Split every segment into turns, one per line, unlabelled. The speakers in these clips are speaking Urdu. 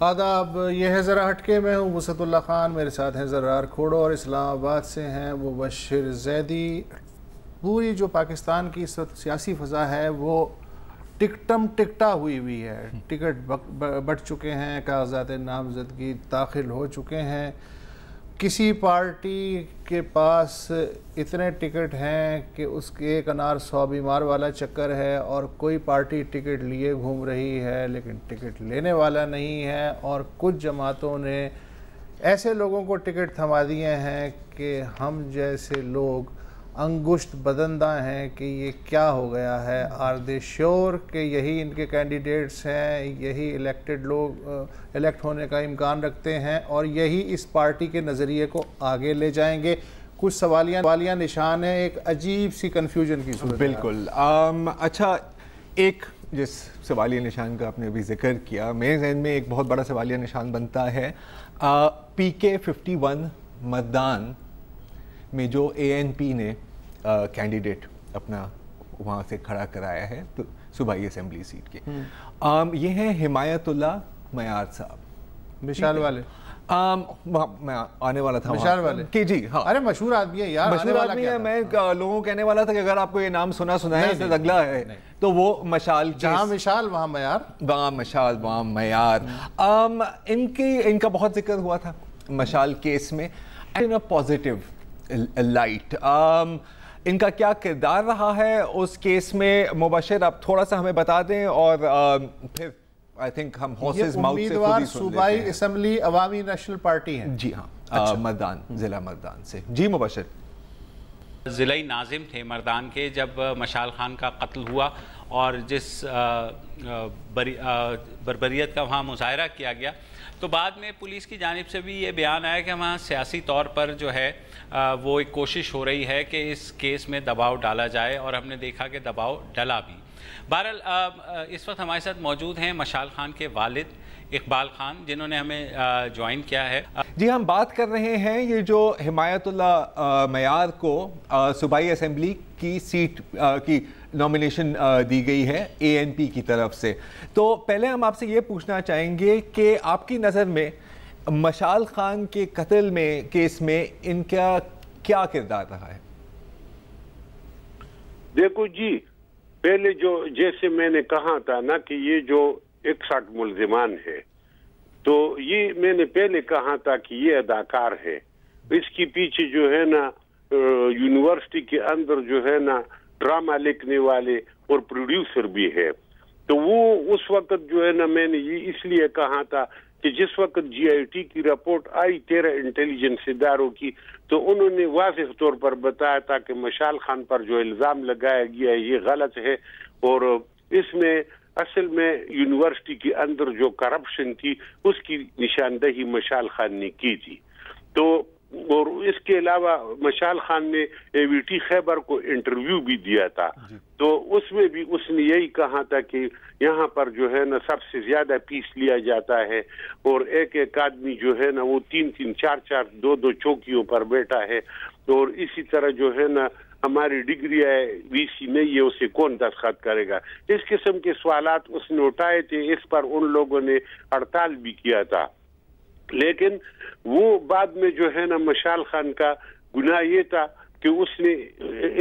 آداب، یہ ہے ذرا ہٹکے، میں ہوں وسط اللہ خان، میرے ساتھ ہیں ذرار کھوڑو اور اسلام آباد سے ہیں وہ بشر زیدی۔ پوری جو پاکستان کی سیاسی فضا ہے وہ ٹکٹم ٹکٹا ہوئی ہوئی ہے۔ ٹکٹ بٹ چکے ہیں، کاغذات نامزدگی داخل ہو چکے ہیں۔ کسی پارٹی کے پاس اتنے ٹکٹ ہیں کہ اس کے ایک انار سو بیمار والا چکر ہے اور کوئی پارٹی ٹکٹ لیے گھوم رہی ہے لیکن ٹکٹ لینے والا نہیں ہے اور کچھ جماعتوں نے ایسے لوگوں کو ٹکٹ تھما دیے ہیں کہ ہم جیسے لوگ انگشت بدندہ ہیں کہ یہ کیا ہو گیا ہے؟ آر دے شیور کہ یہی ان کے کینڈیڈیٹس ہیں، یہی الیکٹڈ لوگ الیکٹ ہونے کا امکان رکھتے ہیں اور یہی اس پارٹی کے نظریے کو آگے لے جائیں گے۔ کچھ سوالیاں سوالیاں نشان ہیں، ایک عجیب سی کنفیوژن کی صورت
بالکل۔ اچھا ایک جس سوالیہ نشان کا آپ نے ابھی ذکر کیا، میرے ذہن میں ایک بہت بڑا سوالیہ نشان بنتا ہے پی کے ففٹی ون متدان میں جو اے این پی نے کینڈیڈیٹ اپنا وہاں سے کھڑا کرایا ہے صوبائی اسمبلی سیٹ کے۔ یہ ہیں حمایت اللہ میار صاحب۔
مشال والے۔
میں آنے والا تھا
مشال والے۔
کہ جی ہاں۔
ارے مشہور آدمی ہے یار
مشہور آدمی ہے۔ میں لوگوں کو کہنے والا تھا کہ اگر آپ کو یہ نام سنا سنا ہے اگلا ہے تو وہ مشال
جہاں مشال وہاں
وہاں مشال وہاں ان کی ان کا بہت ذکر ہوا تھا مشال کیس میں۔ پازیٹیو لائٹ ان کا کیا کردار رہا ہے؟ اس کیس میں مباشر آپ تھوڑا سا ہمیں بتا دیں اور پھر آئی تھنک ہم
سے خود ہی سن صوبائی اسمبلی عوامی نیشنل پارٹی ہیں۔
جی ہاں اچھا۔ مردان ضلع مردان سے۔ جی مباشر۔
ضلعی ناظم تھے مردان کے جب مشال خان کا قتل ہوا اور جس بربریت کا وہاں مظاہرہ کیا گیا تو بعد میں پولیس کی جانب سے بھی یہ بیان آیا کہ وہاں سیاسی طور پر جو ہے وہ ایک کوشش ہو رہی ہے کہ اس کیس میں دباؤ ڈالا جائے اور ہم نے دیکھا کہ دباؤ ڈلا بھی۔ بہرحال اس وقت ہمارے ساتھ موجود ہیں مشال خان کے والد اقبال خان، جنہوں نے ہمیں جوائن کیا ہے۔
جی ہم بات کر رہے ہیں یہ جو حمایت اللہ میار کو صوبائی اسمبلی کی سیٹ کی نومینیشن دی گئی ہے اے این پی کی طرف سے۔ تو پہلے ہم آپ سے یہ پوچھنا چاہیں گے کہ آپ کی نظر میں مشال خان کے قتل میں کیس میں ان کا کیا کردار رہا ہے؟
دیکھو جی پہلے جو جیسے میں نے کہا تھا نا کہ یہ جو اکسٹھ ملزمان ہے، تو یہ میں نے پہلے کہا تھا کہ یہ اداکار ہے۔ اس کی پیچھے جو ہے نا یونیورسٹی کے اندر جو ہے نا، ڈرامہ لکھنے والے اور پروڈیوسر بھی ہے۔ تو وہ اس وقت جو ہے نا، میں نے یہ اس لیے کہا تھا کہ جس وقت جی آئی ٹی کی رپورٹ آئی تیرہ انٹیلیجنس اداروں کی، تو انہوں نے واضح طور پر بتایا تھا کہ مشال خان پر جو الزام لگایا گیا ہے، یہ غلط ہے۔ اور اس میں اصل میں یونیورسٹی کے اندر جو کرپشن تھی، اس کی نشاندہی مشال خان نے کی تھی۔ تو اور اس کے علاوہ مشال خان نے اے وی ٹی خیبر کو انٹرویو بھی دیا تھا۔ جی۔ تو اس میں بھی اس نے یہی کہا تھا کہ یہاں پر جو ہے نا سب سے زیادہ پیس لیا جاتا ہے اور ایک ایک آدمی جو ہے نا وہ تین تین چار چار دو دو چوکیوں پر بیٹھا ہے۔ اور اسی طرح جو ہے نا ہماری ڈگری ہے وی سی نہیں ہے اسے کون دستخط کرے گا؟ اس قسم کے سوالات اس نے اٹھائے تھے۔ اس پر ان لوگوں نے ہڑتال بھی کیا تھا۔ لیکن وہ بعد میں جو ہے نا مشال خان کا گناہ یہ تھا کہ اس نے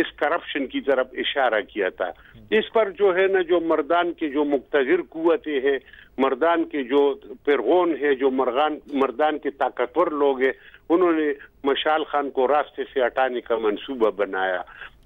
اس کرپشن کی طرف اشارہ کیا تھا۔ اس پر جو ہے نا جو مردان کے جو مقتدر قوتیں ہیں، مردان کے جو پرغون ہیں، جو مرغان، مردان کے طاقتور لوگ ہیں، انہوں نے مشال خان کو راستے سے ہٹانے کا منصوبہ بنایا۔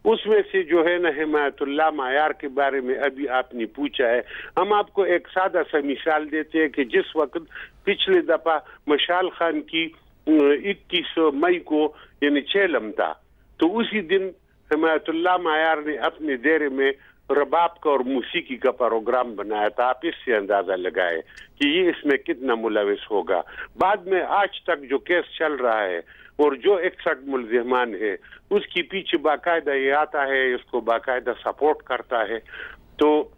اس میں سے جو ہے نا حمایت اللہ معیار کے بارے میں ابھی آپ نے پوچھا ہے۔ ہم آپ کو ایک سادہ سا مثال دیتے ہیں کہ جس وقت پچھلے دفعہ مشال خان کی اکیس مئی کو یعنی چیلم تھا۔ تو اسی دن حمایت اللہ معیار نے اپنے دیرے میں رباب کا اور موسیقی کا پروگرام بنایا تھا۔ آپ اس سے اندازہ لگائے کہ یہ اس میں کتنا ملوث ہوگا۔ بعد میں آج تک جو کیس چل رہا ہے اور جو اکسٹھ ملزمان ہے، اس کی پیچھے باقاعدہ یہ آتا ہے، اس کو باقاعدہ سپورٹ کرتا ہے۔ تو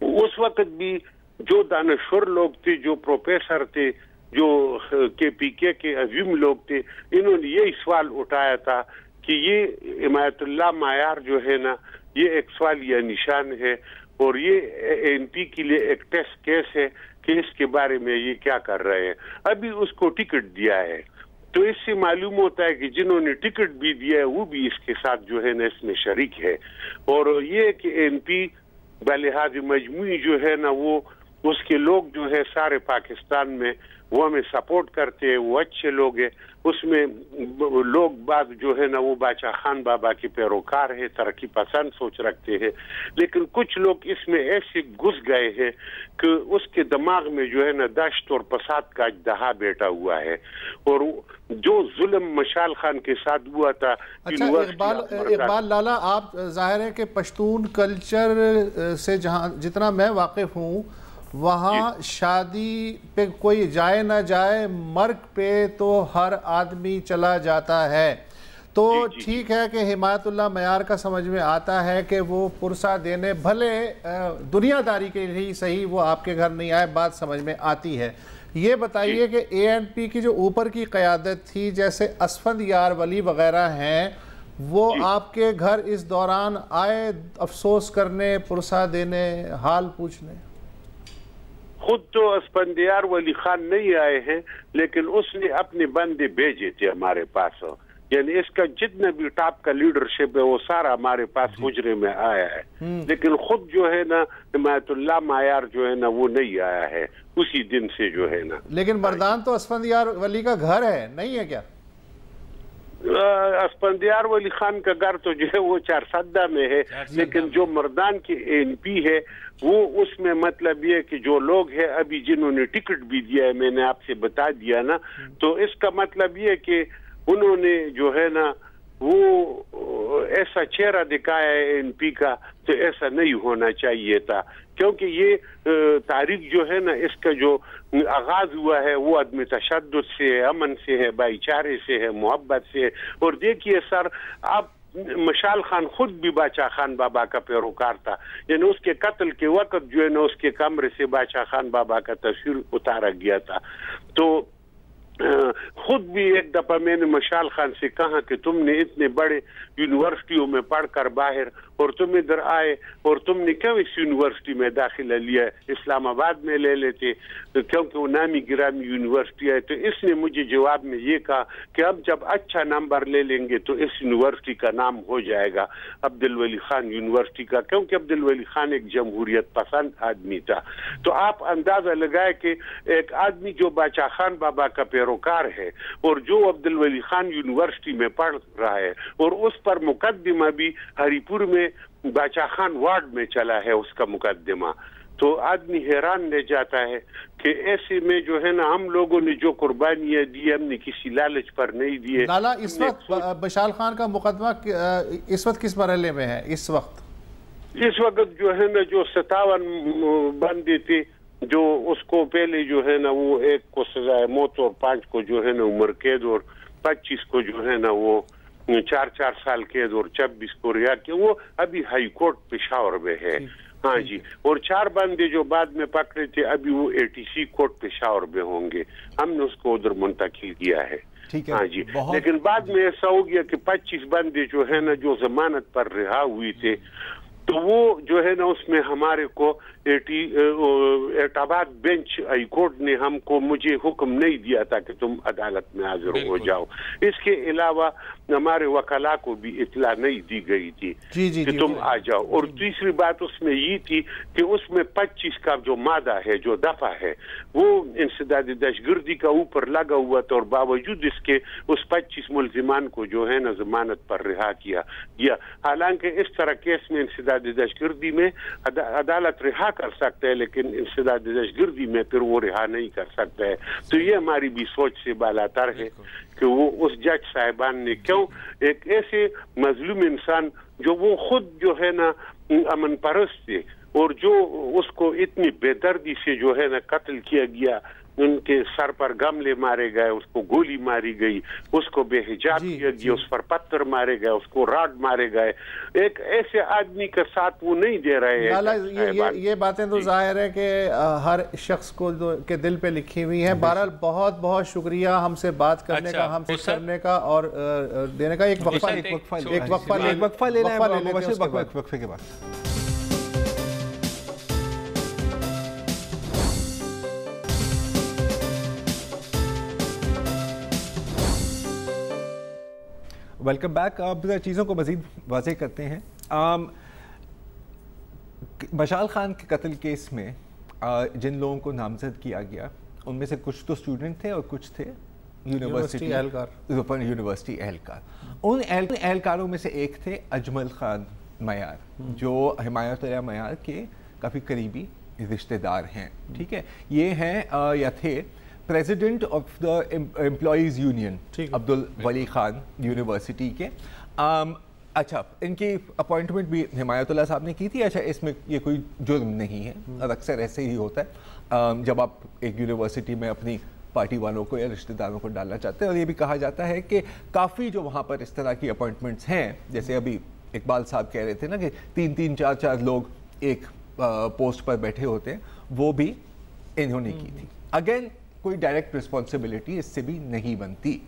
اس وقت بھی جو دانشور لوگ تھے، جو پروفیسر تھے، جو کے پی کے کے عظیم لوگ تھے، انہوں نے یہی سوال اٹھایا تھا کہ یہ حمایت اللہ معیار جو ہے نا، یہ ایک سوال یا نشان ہے اور یہ این پی کے لیے ایک ٹیسٹ کیس ہے کہ اس کے بارے میں یہ کیا کر رہے ہیں۔ ابھی اس کو ٹکٹ دیا ہے۔ تو اس سے معلوم ہوتا ہے کہ جنہوں نے ٹکٹ بھی دیا ہے، وہ بھی اس کے ساتھ جو ہے نا اس میں شریک ہے۔ اور یہ کہ این پی بلحاظ مجموعی جو ہے نا، وہ اس کے لوگ جو ہے سارے پاکستان میں وہ ہمیں سپورٹ کرتے ہیں، وہ اچھے لوگ ہیں۔ اس میں لوگ بعد جو ہے نا وہ باچا خان بابا کے پیروکار ہے ترقی پسند سوچ رکھتے ہیں۔ لیکن کچھ لوگ اس میں ایسے گھس گئے ہیں کہ اس کے دماغ میں جو ہے نا دشت اور پساد کا اجدہا بیٹا ہوا ہے۔ اور جو ظلم مشال خان کے ساتھ ہوا تھا
اچھا اقبال اقبال لالا آپ ظاہر ہے کہ پشتون کلچر سے جہاں جتنا میں واقف ہوں وہاں جی۔ شادی پہ کوئی جائے نہ جائے مرگ پہ تو ہر آدمی چلا جاتا ہے۔ تو جی، جی، ٹھیک ہے کہ حمایت اللہ معیار کا سمجھ میں آتا ہے کہ وہ پرسہ دینے بھلے دنیا داری کے لیے صحیح وہ آپ کے گھر نہیں آئے بات سمجھ میں آتی ہے۔ یہ بتائیے کہ اے این پی کی جو اوپر کی قیادت تھی جیسے اسفند یار ولی وغیرہ ہیں وہ آپ کے گھر اس دوران آئے افسوس کرنے پرسہ دینے حال پوچھنے؟
خود تو اسپندیار ولی خان نہیں آئے ہیں لیکن اس نے اپنے بندے بھیجے تھے ہمارے پاس۔ یعنی اس کا جتنا بھی ٹاپ کا لیڈرشپ ہے وہ سارا ہمارے پاس جی۔ حجرے میں آیا ہے۔ لیکن خود جو ہے نا حمایت اللہ معیار جو ہے نا وہ نہیں آیا ہے۔ اسی دن سے جو ہے نا۔
لیکن مردان تو اسفندیار ولی کا گھر ہے نہیں ہے کیا؟
اسپندیار ولی خان کا گھر تو جو ہے وہ چار سدہ میں ہے لیکن جو مردان کی این پی ہے وہ اس میں مطلب یہ کہ جو لوگ ہیں ابھی جنہوں نے ٹکٹ بھی دیا ہے میں نے آپ سے بتا دیا نا تو اس کا مطلب یہ کہ انہوں نے جو ہے نا وہ ایسا چہرہ دکھایا ہے این پی کا تو ایسا نہیں ہونا چاہیے تھا۔ کیونکہ یہ تاریخ جو ہے نا، اس کا جو آغاز ہوا ہے، وہ عدم تشدد سے ہے، امن سے ہے، بھائی چارے سے ہے، محبت سے ہے۔ اور دیکھیے سر، آپ مشال خان خود بھی باچا خان بابا کا پیروکار تھا۔ یعنی اس کے قتل کے وقت جو ہے نا، اس کے کمرے سے باچا خان بابا کا تصویر اتارا گیا تھا۔ تو خود بھی ایک دفعہ میں نے مشال خان سے کہا کہ تم نے اتنے بڑے یونیورسٹیوں میں پڑھ کر باہر اور تم ادھر آئے اور تم نے کیوں اس یونیورسٹی میں داخلہ لیا؟ اسلام آباد میں لے لیتے کیونکہ وہ نامی گرامی یونیورسٹی ہے، تو اس نے مجھے جواب میں یہ کہا کہ اب جب اچھا نمبر لے لیں گے تو اس یونیورسٹی کا نام ہو جائے گا عبد الولی خان یونیورسٹی کا، کیونکہ عبد الولی خان ایک جمہوریت پسند آدمی تھا۔ تو آپ اندازہ لگائے کہ ایک آدمی جو باچا خان بابا کا پیروکار ہے اور جو عبد الولی خان یونیورسٹی میں پڑھ رہا ہے اور اس پر مقدمہ بھی ہری پور میں باچا خان وارڈ میں چلا ہے اس کا مقدمہ۔ تو آدمی حیران لے جاتا ہے کہ ایسے میں جو ہے نا ہم لوگوں نے جو قربانیاں دی ہم نے کسی لالچ پر نہیں دیے۔
لالا اس وقت بشال خان کا مقدمہ اس وقت کس مرحلے میں ہے؟ اس وقت۔
اس وقت جو ہے نا جو ستاون بندی تھی جو اس کو پہلے جو ہے نا وہ ایک کو سزائے موت اور پانچ کو جو ہے نا عمر قید اور پچیس کو جو ہے نا وہ چار چار سال قید اور چھبیس کو کے وہ ابھی ہائی کورٹ پشاور میں ہے۔ ہاں جی اور چار بندے جو بعد میں پکڑے تھے ابھی وہ A T C court Peshawar میں ہوں گے۔ ہم نے اس کو ادھر منتقل کیا ہے۔ ہاں جی لیکن بعد میں ایسا ہو گیا کہ پچیس بندے جو ہے نا جو ضمانت پر رہا ہوئی تھے تو وہ جو ہے نا اس میں ہمارے کو اعتباد بینچ ہائی کورٹ نے ہم کو مجھے حکم نہیں دیا تھا کہ تم عدالت میں حاضر ہو جاؤ۔ اس کے علاوہ ہمارے وکلا کو بھی اطلاع نہیں دی گئی تھی
جی، جی،
کہ
جی،
تم آ جاؤ۔ اور تیسری بات اس میں یہ تھی کہ اس میں پچیس کا جو مادہ ہے جو دفعہ ہے وہ انسداد دہشگردی کا اوپر لگا ہوا تھا اور باوجود اس کے اس پچیس ملزمان کو جو ہے نا ضمانت پر رہا کیا گیا۔ حالانکہ اس طرح کیس میں انسداد دہشگردی میں عدالت رہا کر سکتا ہے لیکن انسداد دہشگردی میں پھر وہ رہا نہیں کر سکتا ہے۔ تو یہ ہماری بھی سوچ سے بالاتر ہے کہ وہ اس جج صاحبان نے کیوں ایک ایسے مظلوم انسان جو وہ خود جو ہے نا امن پرست تھے اور جو اس کو اتنی بے دردی سے جو ہے نا قتل کیا گیا ان کے سر پر گملے مارے گئے اس کو گولی ماری گئی اس کو بے حجاب جی، کیا گیا جی۔ اس پر پتھر مارے گئے اس کو راڈ مارے گئے۔ ایک ایسے آدمی کا ساتھ وہ نہیں دے رہے
ہیں۔ یہ باتیں تو جی۔ ظاہر ہے کہ ہر شخص کو کے دل پہ لکھی ہوئی ہیں۔ بہرحال بہت بہت شکریہ ہم سے بات کرنے کا اچھا، ہم سے کرنے کا اور دینے کا۔ ایک وقفہ ایک وقفہ لے لیں۔ وقفہ کے بعد۔
ویلکم بیک اب چیزوں کو مزید واضح کرتے ہیں. مشال خان کے قتل کیس میں جن لوگوں کو نامزد کیا گیا ان میں سے کچھ تو اسٹوڈنٹ تھے اور کچھ تھے یونیورسٹی اہلکار۔ یونیورسٹی اہلکار۔ ان اہلکاروں میں سے ایک تھے اجمل خان میار جو حمایت اللہ میار کے کافی قریبی رشتہ دار ہیں ٹھیک ہے؟ یہ ہیں یا تھے president of the employees union Abdul Wali Khan university کے. اچھا ان کی اپوائنٹمنٹ بھی حمایت اللہ صاحب نے کی تھی؟ اچھا اس میں یہ کوئی جرم نہیں ہے۔ اور اکثر ایسے ہی ہوتا ہے جب آپ ایک یونیورسٹی میں اپنی پارٹی والوں کو یا رشتہ داروں کو ڈالنا چاہتے ہیں اور یہ بھی کہا جاتا ہے کہ کافی جو وہاں پر اس طرح کی اپوائنٹمنٹس ہیں جیسے ابھی اقبال صاحب کہہ رہے تھے نا کہ تین تین چار چار لوگ ایک پوسٹ پر بیٹھے ہوتے ہیں وہ بھی انہوں نے کی تھی۔ اگین کوئی ڈائریکٹ رسپانسبلٹی اس سے بھی نہیں بنتی۔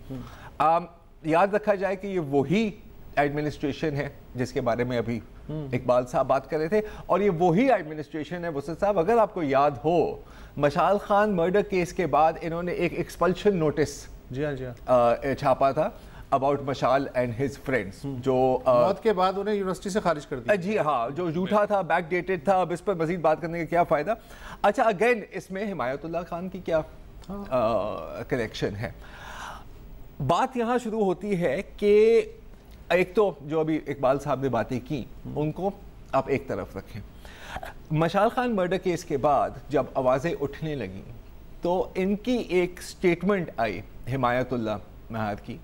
یاد رکھا جائے کہ یہ وہی ایڈمنسٹریشن ہے جس کے بارے میں ابھی اقبال صاحب بات کر رہے تھے اور یہ وہی ایڈمنسٹریشن ہے وسط صاحب۔ اگر آپ کو یاد ہو مشال خان مرڈر کیس کے بعد انہوں نے ایک ایکسپلشن نوٹس
جی ہاں جی ہاں۔
چھاپا تھا about Mashal and his friends جو
موت کے بعد انہیں یونیورسٹی سے خارج کر دیا۔
جی ہاں جو جھوٹا تھا بیک ڈیٹڈ تھا اب اس پر مزید بات کرنے کا کیا فائدہ؟ اچھا اگین اس میں حمایت اللہ خان کی کیا کنیکشن ہے۔ بات یہاں شروع ہوتی ہے کہ ایک تو جو ابھی اقبال صاحب نے باتیں کی، ان کو آپ ایک طرف رکھیں۔ مشال خان مرڈر کیس کے بعد جب آوازیں اٹھنے لگیں، تو ان کی ایک سٹیٹمنٹ آئی حمایت اللہ مہار کی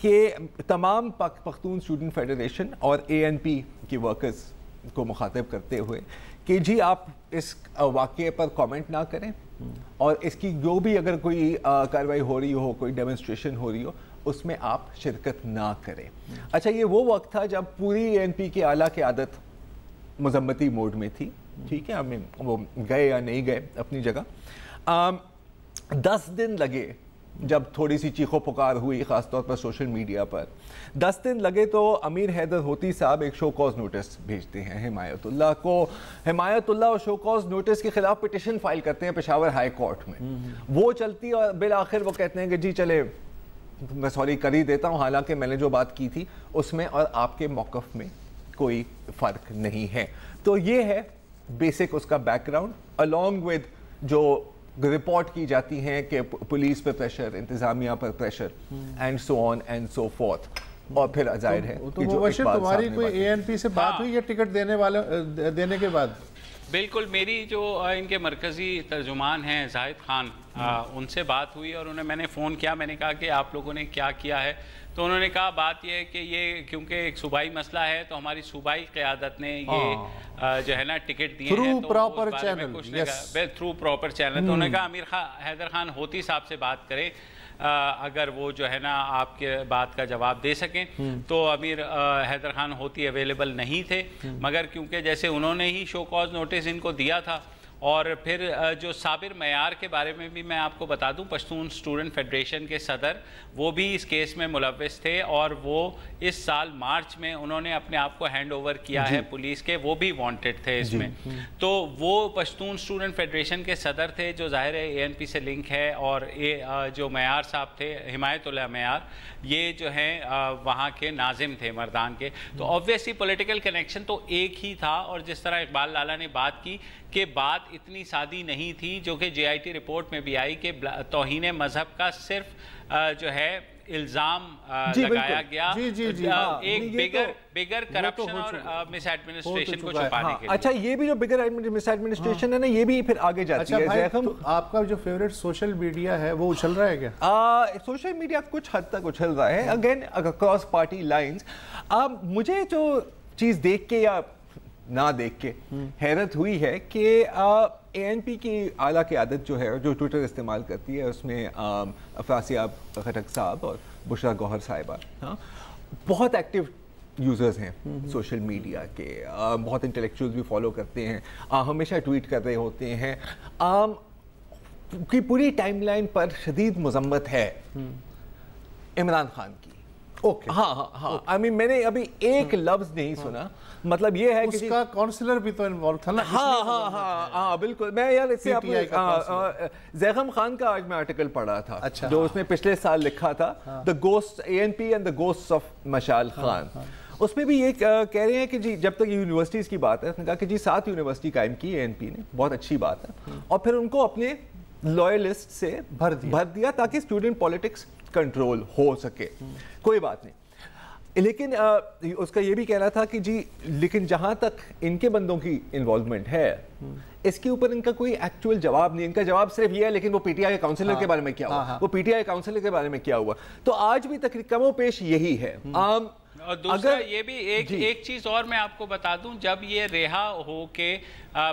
کہ تمام پختون اسٹوڈنٹ فیڈریشن اور اے این پی کی ورکرز کو مخاطب کرتے ہوئے کہ جی آپ اس واقعے پر کامنٹ نہ کریں اور اس کی جو بھی اگر کوئی کاروائی ہو رہی ہو، کوئی ڈیمنسٹریشن ہو رہی ہو، اس میں آپ شرکت نہ کریں۔ اچھا یہ وہ وقت تھا جب پوری اے این پی کی اعلیٰ کی عادت مذمتی موڈ میں تھی۔ ٹھیک ہے ہمیں وہ گئے یا نہیں گئے، اپنی جگہ۔ دس دن لگے۔ جب تھوڑی سی چیخو پکار ہوئی خاص طور پر سوشل میڈیا پر۔ دس دن لگے تو امیر حیدر ہوتی صاحب ایک شو کاز نوٹس بھیجتے ہیں حمایت اللہ کو۔ حمایت اللہ اور شو کاز نوٹس کے خلاف پٹیشن فائل کرتے ہیں پشاور ہائی کورٹ میں۔ وہ چلتی اور بالآخر وہ کہتے ہیں کہ جی چلے میں سوری کر ہی دیتا ہوں۔ حالانکہ میں نے جو بات کی تھی اس میں اور آپ کے موقف میں کوئی فرق نہیں ہے۔ تو یہ ہے بیسک اس کا بیک گراؤنڈ الانگ ود جو رپورٹ کی جاتی ہیں کہ پولیس پہ پریشر انتظامیہ پر pressure and so on and so forth اور پھر ظاہر ہے
تو مبشر تمہاری کوئی اے این پی سے بات
ہاں۔
ہوئی یا ٹکٹ دینے والے دینے کے بعد؟
بالکل میری جو ان کے مرکزی ترجمان ہیں زاہد خان ان سے بات ہوئی اور انہیں میں نے فون کیا میں نے کہا کہ آپ لوگوں نے کیا کیا ہے؟ تو انہوں نے کہا بات یہ ہے کہ یہ کیونکہ ایک صوبائی مسئلہ ہے تو ہماری صوبائی قیادت نے یہ جو ہے نا ٹکٹ دیے ہیں
through proper channel
through proper channel تو انہوں نے کہا امیر حیدر خان ہوتی صاحب سے بات کریں اگر وہ جو ہے نا آپ کے بات کا جواب دے سکیں۔ تو امیر حیدر خان ہوتی اویلیبل نہیں تھے۔ مگر کیونکہ جیسے انہوں نے ہی شو کاز نوٹس ان کو دیا تھا اور پھر جو صابر معیار کے بارے میں بھی میں آپ کو بتا دوں پشتون سٹوڈنٹ فیڈریشن کے صدر وہ بھی اس کیس میں ملوث تھے اور وہ اس سال مارچ میں انہوں نے اپنے آپ کو ہینڈ اوور کیا ہے جی۔ پولیس کے وہ بھی وانٹڈ تھے اس جی۔ میں تو وہ پشتون سٹوڈنٹ فیڈریشن کے صدر تھے جو ظاہر ہے اے این پی سے لنک ہے اور جو معیار صاحب تھے حمایت اللہ معیار یہ جو ہیں وہاں کے ناظم تھے مردان کے۔ تو آبویسلی پولیٹیکل کنیکشن تو ایک ہی تھا اور جس طرح اقبال لالا نے بات کی کہ بات اتنی سادی نہیں تھی جو کہ جے آئی ٹی رپورٹ میں بھی آئی کہ توہین مذہب کا صرف جو ہے الزام جی، لگایا گیا۔
جی، جی،
ہاں، ایک بگر بگر کرپشن اور مس ایڈمنسٹریشن کو چھپانے کے
اچھا یہ بھی جو بگر مس ایڈمنسٹریشن ہے نا یہ بھی پھر آگے جاتی
اچھا ہے۔ آپ کا جو فیوریٹ سوشل میڈیا ہے وہ اچھل رہا ہے
کیا؟ سوشل میڈیا کچھ حد تک اچھل رہا ہے۔ اگین اکراس پارٹی لائنز مجھے جو چیز دیکھ کے یا نہ دیکھ کے حیرت ہوئی ہے کہ اے این پی کی اعلیٰ کی عادت جو ہے جو ٹویٹر استعمال کرتی ہے اس میں افراسیاب خٹک صاحب اور بشرا گوہر صاحبہ ہاں بہت ایکٹیو یوزرز ہیں سوشل میڈیا کے بہت انٹلیکچوئل بھی فالو کرتے ہیں۔ ہمیشہ ٹویٹ کر رہے ہوتے ہیں۔ کی پوری ٹائم لائن پر شدید مذمت ہے عمران خان کی۔ اوکے ہاں ہاں ہاں۔ آئی مین میں نے ابھی ایک لفظ نہیں سنا۔ مطلب یہ ہے کہ
اس
جی
کا کونسلر بھی تو انوالو تھا نا
ہاں ہاں ہاں۔ ہاں بالکل۔ میں یار اس سے آپ زیغم خان کا آج میں آرٹیکل پڑھا تھا
اچھا۔
جو اس نے پچھلے سال لکھا تھا the ghost A N P and the ghost of Mashal Khan اس میں بھی یہ کہہ رہے ہیں کہ جی جب تک یونیورسٹیز کی بات ہے اس نے کہا کہ جی سات یونیورسٹی قائم کی اے این پی نے۔ بہت اچھی بات ہے۔ اور پھر ان کو اپنے لوئلسٹ سے
بھر
بھر دیا تاکہ اسٹوڈنٹ پالیٹکس کنٹرول ہو سکے۔ کوئی بات نہیں۔ لیکن اس کا یہ بھی کہنا تھا کہ جی لیکن جہاں تک ان کے بندوں کی انوالومنٹ ہے اس کے اوپر ان کا کوئی ایکچوئل جواب نہیں۔ ان کا جواب صرف یہ ہے لیکن وہ پی ٹی آئی کاؤنسلر کے بارے میں کیا ہوا؟ وہ پی ٹی آئی کاؤنسلر کے بارے میں کیا ہوا؟ تو آج بھی تقریباً کم و پیش یہی ہے۔ عام
اور دوسرا یہ بھی ایک ایک چیز اور میں آپ کو بتا دوں جب یہ رہا ہو کے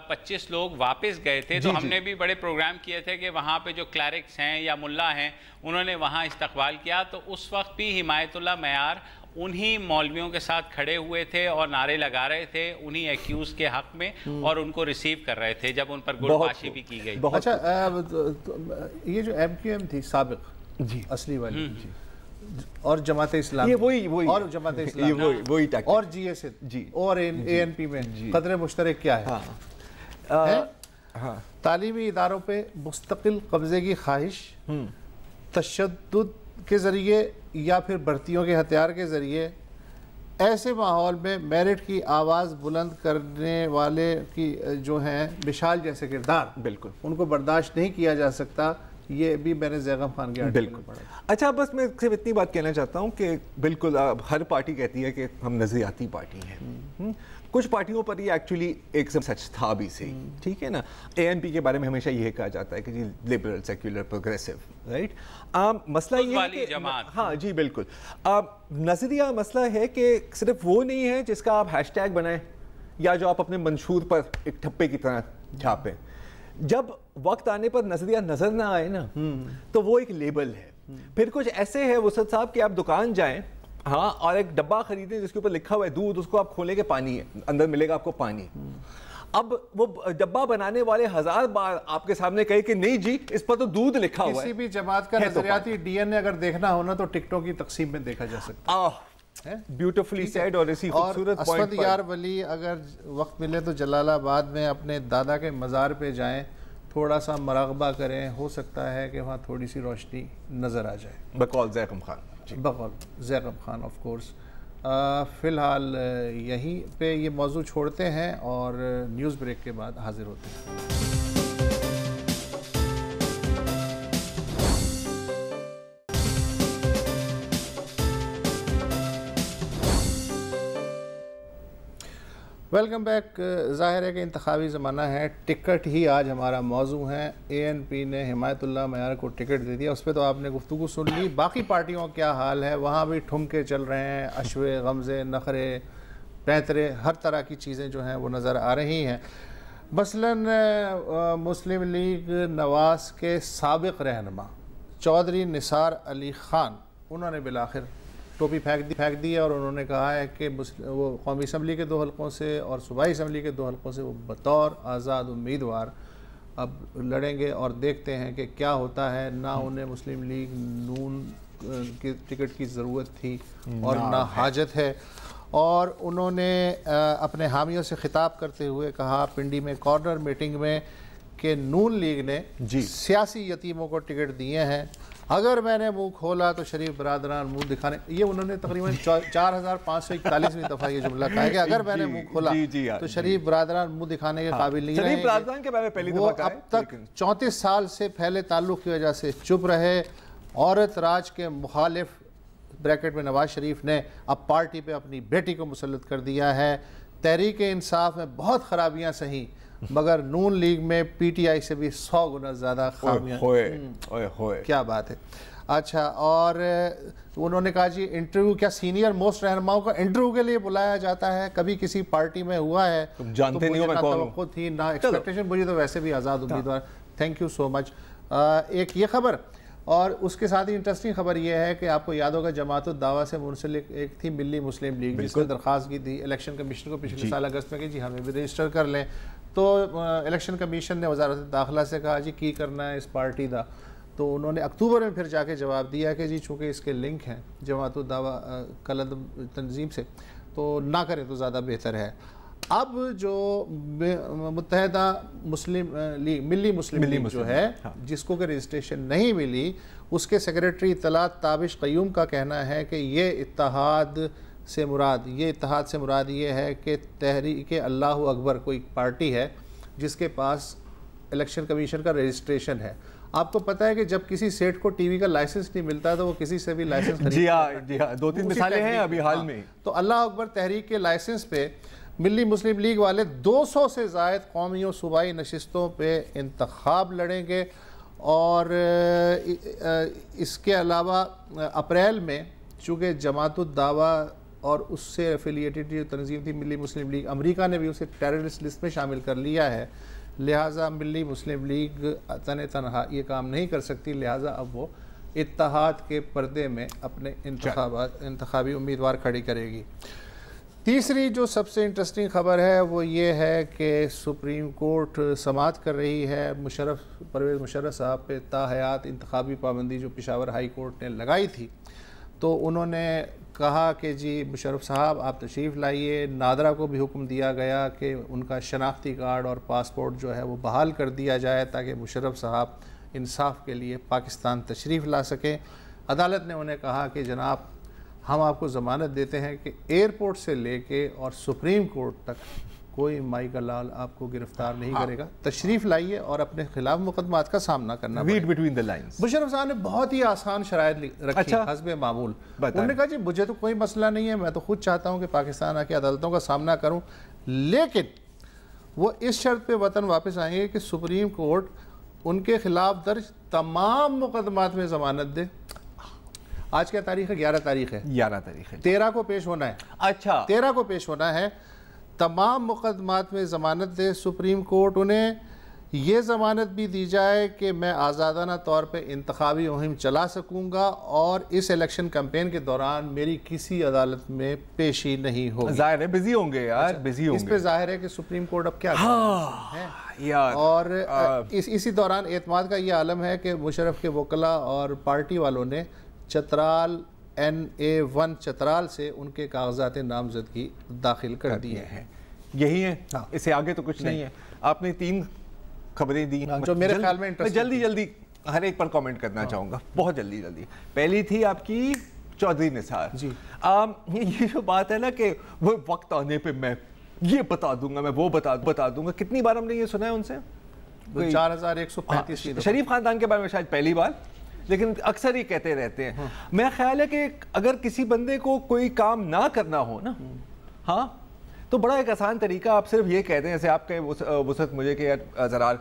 پچیس لوگ واپس گئے تھے تو ہم نے بھی بڑے پروگرام کیے تھے کہ وہاں پہ جو کلیرکس ہیں یا ملا ہیں انہوں نے وہاں استقبال کیا۔ تو اس وقت بھی حمایت اللہ معیار انہی مولویوں کے ساتھ کھڑے ہوئے تھے اور نعرے لگا رہے تھے انہی ایکیوز کے حق میں اور ان کو ریسیو کر رہے تھے جب ان پر گڑ پاشی بھی کی گئی۔
اچھا یہ جو ایم کیو ایم تھی سابق جی۔ اصلی والی۔ اور جماعت اسلام۔
یہ وہی وہی۔
اور جماعت اسلام۔
وہی
اور جی ایس جی۔ اور اے این پی میں۔ قدر مشترک کیا ہے؟ تعلیمی اداروں پہ مستقل قبضے کی خواہش تشدد کے ذریعے یا پھر بھرتیوں کے ہتھیار کے ذریعے۔ ایسے ماحول میں میرٹ کی آواز بلند کرنے والے کی جو ہیں مشال جیسے کردار۔
بالکل۔
ان کو برداشت نہیں کیا جا سکتا۔ یہ بھی میں نے زیغم خان کے
بالکل۔ اچھا بس میں صرف اتنی بات کہنا چاہتا ہوں کہ بالکل ہر پارٹی کہتی ہے کہ ہم نظریاتی پارٹی ہیں۔ کچھ پارٹیوں پر یہ ایکچولی ایک سچ تھا بھی صحیح۔ ٹھیک ہے نا؟ اے این پی کے بارے میں ہمیشہ یہ کہا جاتا ہے کہ جی لبرل سیکولر پروگریسو رائٹ مسئلہ یہ ہے کہ ہاں جی بالکل۔ نظریہ مسئلہ ہے کہ صرف وہ نہیں ہے جس کا آپ ہیش ٹیگ بنائیں یا جو آپ اپنے منشور پر ایک ٹھپے کی طرح چھاپیں۔ جب وقت آنے پر نظریہ نظر نہ آئے نا تو وہ ایک لیبل ہے۔ پھر کچھ ایسے ہے وسط صاحب کہ آپ دکان جائیں ہاں اور ایک ڈبہ خریدیں جس کے اوپر لکھا ہوا ہے دودھ اس کو آپ کھولیں گے پانی ہے اندر ملے گا آپ کو پانی۔ اب وہ ڈبہ بنانے والے ہزار بار آپ کے سامنے کہے کہ نہیں جی اس پر تو دودھ لکھا ہوا ہے۔
کسی بھی جماعت کا نظریاتی ڈی این اے اگر دیکھنا ہونا تو ٹکٹوں کی تقسیم میں دیکھا جا سکتا
بیوٹیفلی سیڈ اور اسی خوبصورت
پوائنٹ پر۔ یار ولی اگر وقت ملے تو جلال آباد میں اپنے دادا کے مزار پہ جائیں تھوڑا سا مراقبہ کریں ہو سکتا ہے کہ وہاں تھوڑی سی روشنی نظر آ جائے۔
بقول زیقم خان۔
جی۔ بقول زیقم خان آف کورس فی الحال یہیں پہ یہ موضوع چھوڑتے ہیں اور نیوز بریک کے بعد حاضر ہوتے ہیں۔ ویلکم بیک uh, ظاہر ہے کہ انتخابی زمانہ ہے. ٹکٹ ہی آج ہمارا موضوع ہے. اے این پی نے حمایت اللہ معیار کو ٹکٹ دے دیا. اس پہ تو آپ نے گفتگو سن لی. باقی پارٹیوں کیا حال ہے؟ وہاں بھی ٹھمکے چل رہے ہیں. اشوے، غمزے، نخرے پیترے ہر طرح کی چیزیں جو ہیں وہ نظر آ رہی ہیں. مثلاً مسلم لیگ نواز کے سابق رہنما چودھری نثار علی خان، انہوں نے بالآخر ٹوپی پھینک دی پھینک دی ہے اور انہوں نے کہا ہے کہ وہ قومی اسمبلی کے دو حلقوں سے اور صوبائی اسمبلی کے دو حلقوں سے وہ بطور آزاد امیدوار اب لڑیں گے اور دیکھتے ہیں کہ کیا ہوتا ہے۔ نہ انہیں مسلم لیگ نون کی ٹکٹ کی ضرورت تھی اور نہ حاجت ہے۔ اور انہوں نے اپنے حامیوں سے خطاب کرتے ہوئے کہا پنڈی میں کارنر میٹنگ میں کہ نون لیگ نے جی۔ سیاسی یتیموں کو ٹکٹ دیے ہیں۔ اگر میں نے منہ کھولا تو شریف برادران منہ دکھانے یہ انہوں نے تقریباً چار ہزار پانچ سو اکتالیسویں دفعہ یہ جملہ کہا ہے کہ اگر میں نے منہ کھولا جی، جی، تو شریف برادران منہ دکھانے کے ہاں۔ قابل نہیں رہے وہ اب تک چونتیس سال سے پھیلے تعلق کی وجہ سے چپ رہے۔ عورت راج کے مخالف بریکٹ میں نواز شریف نے اب پارٹی پہ اپنی بیٹی کو مسلط کر دیا ہے۔ تحریک انصاف میں بہت خرابیاں سہیں۔ مگر نون لیگ میں پی ٹی آئی سے بھی سو گنا زیادہ خامیاں۔ کیا بات ہے۔ اچھا اور انہوں نے کہا جی انٹرویو کیا سینئر موسٹ رہنماؤں کا انٹرویو کے لیے بلایا جاتا ہے؟ کبھی کسی پارٹی میں ہوا ہے؟
جانتے نہیں ہو میں کون
ہوں۔ تھی نہ ایکسپیکٹیشن مجھے تو ویسے بھی آزاد امیدوار۔ تھینک یو سو مچ ایک یہ خبر اور اس کے ساتھ ہی انٹرسٹنگ خبر یہ ہے کہ آپ کو یاد ہوگا جماعت الدعوہ سے منسلک ایک تھی ملی مسلم لیگ جس نے درخواست کی تھی الیکشن کمیشن کو پچھلے جی۔ سال اگست میں کہ جی ہمیں بھی رجسٹر کر لیں۔ تو الیکشن کمیشن نے وزارت داخلہ سے کہا جی کی کرنا ہے اس پارٹی دا تو انہوں نے اکتوبر میں پھر جا کے جواب دیا کہ جی چونکہ اس کے لنک ہیں جماعت الدعویٰ کلد تنظیم سے تو نہ کریں تو زیادہ بہتر ہے اب جو متحدہ مسلم لیگ ملی مسلم لیگ جو ہے
ہاں۔
جس کو کہ رجسٹریشن نہیں ملی اس کے سیکریٹری اطلاعات تابش قیوم کا کہنا ہے کہ یہ اتحاد سے مراد یہ اتحاد سے مراد یہ ہے کہ تحریک اللہ اکبر کوئی پارٹی ہے جس کے پاس الیکشن کمیشن کا رجسٹریشن ہے۔ آپ کو پتہ ہے کہ جب کسی سیٹ کو ٹی وی کا لائسنس نہیں ملتا تو وہ کسی سے بھی لائسنس
جی ہاں جی ہاں دو تین مثالیں ہیں ابھی حال
ہاں۔
میں۔
تو اللہ اکبر تحریک کے لائسنس پہ ملی مسلم لیگ والے دو سو سے زائد قومی و صوبائی نشستوں پہ انتخاب لڑیں گے اور اس کے علاوہ اپریل میں چونکہ جماعت الدعویٰ اور اس سے افیلیٹڈ جو تنظیم تھی ملی مسلم لیگ امریکہ نے بھی اسے ٹیررسٹ لسٹ میں شامل کر لیا ہے۔ لہٰذا ملی مسلم لیگ تن تنہا یہ کام نہیں کر سکتی لہٰذا اب وہ اتحاد کے پردے میں اپنے انتخابات انتخابی امیدوار کھڑی کرے گی۔ تیسری جو سب سے انٹرسٹنگ خبر ہے وہ یہ ہے کہ سپریم کورٹ سماعت کر رہی ہے۔ مشرف پرویز مشرف صاحب پہ تاحیات انتخابی پابندی جو پشاور ہائی کورٹ نے لگائی تھی تو انہوں نے کہا کہ جی مشرف صاحب، آپ تشریف لائیے۔ نادرا کو بھی حکم دیا گیا کہ ان کا شناختی کارڈ اور پاسپورٹ جو ہے وہ بحال کر دیا جائے تاکہ مشرف صاحب انصاف کے لیے پاکستان تشریف لا سکیں۔ عدالت نے انہیں کہا کہ جناب، ہم آپ کو ضمانت دیتے ہیں کہ ایئرپورٹ سے لے کے اور سپریم کورٹ تک کوئی مائی کا لال آپ کو گرفتار نہیں کرے گا۔ تشریف لائیے اور اپنے خلاف مقدمات کا سامنا کرنا
read between the lines
Musharraf صاحب نے بہت ہی آسان شرائط رکھی
اچھا۔
حسب معمول۔ انہوں نے کہا جی مجھے تو کوئی مسئلہ نہیں ہے میں تو خود چاہتا ہوں کہ پاکستان آ کے عدالتوں کا سامنا کروں۔ لیکن وہ اس شرط پہ وطن واپس آئیں گے کہ سپریم کورٹ ان کے خلاف درج تمام مقدمات میں ضمانت دے۔ آج کیا تاریخ ہے؟ گیارہ تاریخ ہے۔
گیارہ تاریخ ہے۔
تیرہ کو پیش ہونا ہے۔
اچھا۔
تیرہ کو پیش ہونا ہے۔ تمام مقدمات میں ضمانت دے سپریم کورٹ انہیں یہ ضمانت بھی دی جائے کہ میں آزادانہ طور پہ انتخابی مہم چلا سکوں گا اور اس الیکشن کمپین کے دوران میری کسی عدالت میں پیشی نہیں ہوگی۔
ظاہر ہے بزی ہوں گے یار بزی ہوں
اس
گے۔
پہ ظاہر ہے کہ سپریم کورٹ اب کیا ہے۔
یار
اور اس اسی دوران اعتماد کا یہ عالم ہے کہ مشرف کے وکلا اور پارٹی والوں نے Chitral N A one Chitral سے ان کے کاغذات نامزدگی داخل کر دیے ہیں۔
یہی ہے
ہاں۔
اس سے آگے تو کچھ نہیں ہے۔ آپ نے تین خبریں دی
ہاں، جو میرے خیال میں interesting
جلدی جلدی ہر ایک پر کامنٹ کرنا چاہوں گا۔ بہت جلدی جلدی۔ پہلی تھی آپ کی چودھری نثار۔
جی۔
یہ جو بات ہے نا کہ وہ وقت آنے پہ میں یہ بتا دوں گا میں وہ بتا بتا دوں گا۔ کتنی بار ہم نے یہ سنا ہے ان سے؟
چار ہزار ایک سو پینتیس
ہاں، شریف خاندان کے بارے میں شاید پہلی بار۔ لیکن اکثر ہی کہتے رہتے ہیں۔ میرا خیال ہے کہ اگر کسی بندے کو کوئی کام نہ کرنا ہو نا ہاں تو بڑا ایک آسان طریقہ آپ صرف یہ کہتے ہیں جیسے آپ کے وسعت مجھے کہ یار زرار